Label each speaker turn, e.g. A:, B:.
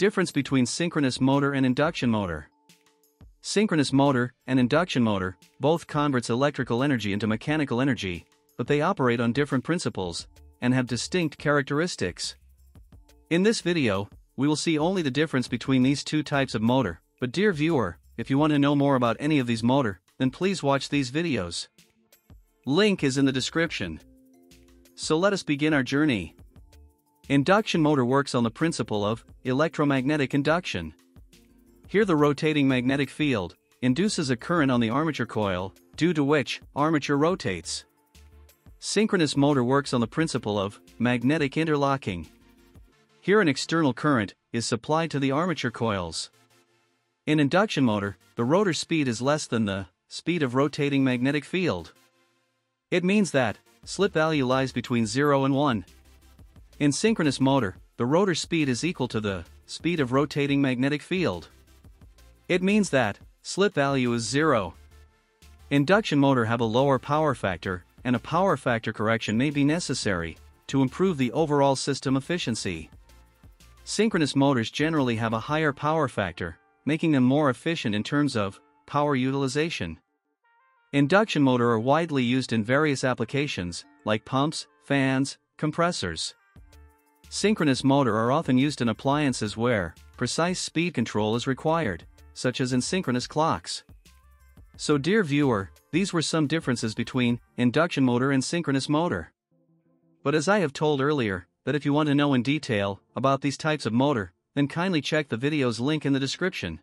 A: Difference between synchronous motor and induction motor. Synchronous motor and induction motor both converts electrical energy into mechanical energy, but they operate on different principles and have distinct characteristics. In this video, we will see only the difference between these two types of motor, but dear viewer, if you want to know more about any of these motor, then please watch these videos. Link is in the description. So let us begin our journey. Induction motor works on the principle of electromagnetic induction. Here the rotating magnetic field induces a current on the armature coil, due to which armature rotates. Synchronous motor works on the principle of magnetic interlocking. Here an external current is supplied to the armature coils. In induction motor, the rotor speed is less than the speed of rotating magnetic field. It means that slip value lies between 0 and 1. In synchronous motor, the rotor speed is equal to the speed of rotating magnetic field. It means that slip value is 0. Induction motor have a lower power factor, and a power factor correction may be necessary to improve the overall system efficiency. Synchronous motors generally have a higher power factor, making them more efficient in terms of power utilization. Induction motor are widely used in various applications, like pumps, fans, compressors. Synchronous motor are often used in appliances where precise speed control is required, such as in synchronous clocks. So dear viewer, these were some differences between induction motor and synchronous motor. But as I have told earlier, that if you want to know in detail about these types of motor, then kindly check the video's link in the description.